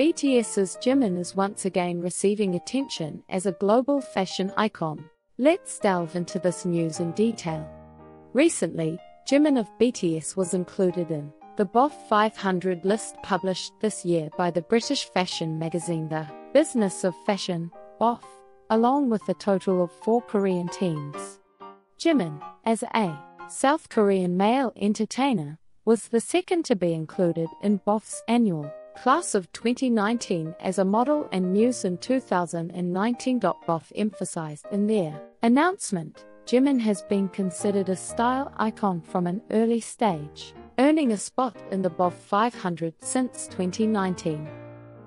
BTS's Jimin is once again receiving attention as a global fashion icon. Let's delve into this news in detail. Recently, Jimin of BTS was included in the BOF 500 list published this year by the British fashion magazine The Business of Fashion, BOF, along with a total of four Korean teams. Jimin, as a South Korean male entertainer, was the second to be included in BOF's annual class of 2019 as a model and muse in 2019. BOF emphasized in their announcement, Jimin has been considered a style icon from an early stage earning a spot in the BOF 500 since 2019.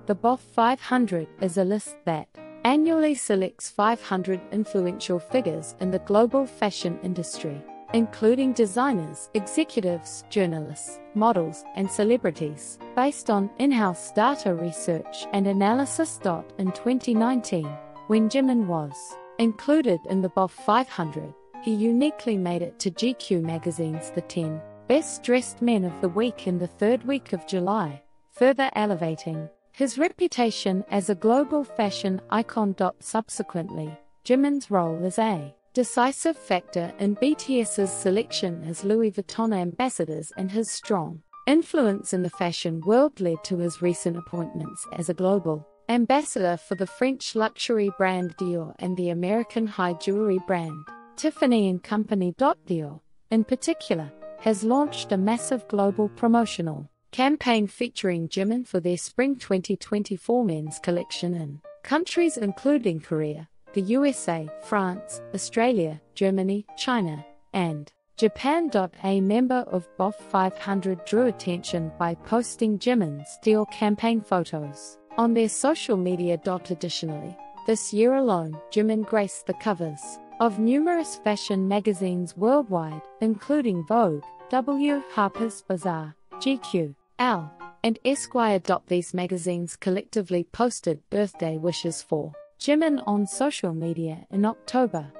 The BOF 500 is a list that annually selects 500 influential figures in the global fashion industry, including designers, executives, journalists, models, and celebrities, based on in house data research and analysis. In 2019, when Jimin was included in the BOF 500, he uniquely made it to GQ magazine's The 10 Best Dressed Men of the Week in the third week of July, further elevating his reputation as a global fashion icon. Subsequently, Jimin's role as a decisive factor in BTS's selection as Louis Vuitton ambassadors and his strong influence in the fashion world led to his recent appointments as a global ambassador for the French luxury brand Dior and the American high jewelry brand Tiffany & Company. Dior, in particular, has launched a massive global promotional campaign featuring Jimin for their Spring 2024 men's collection in countries including Korea, the USA, France, Australia, Germany, China, and Japan. A member of BOF 500 drew attention by posting Jimin's Dior campaign photos on their social media. Additionally, this year alone, Jimin graced the covers of numerous fashion magazines worldwide, including Vogue, W. Harper's Bazaar, GQ, Elle, and Esquire. These magazines collectively posted birthday wishes for Jimin on social media in October.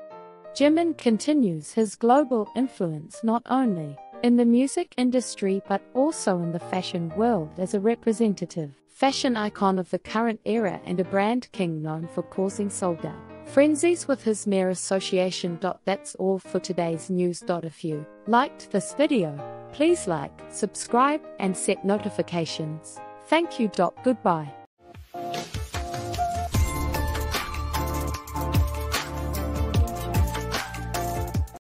Jimin continues his global influence not only in the music industry but also in the fashion world as a representative fashion icon of the current era and a brand king known for causing sold out frenzies with his mere association. That's all for today's news. If you liked this video, please like, subscribe, and set notifications. Thank you. Goodbye.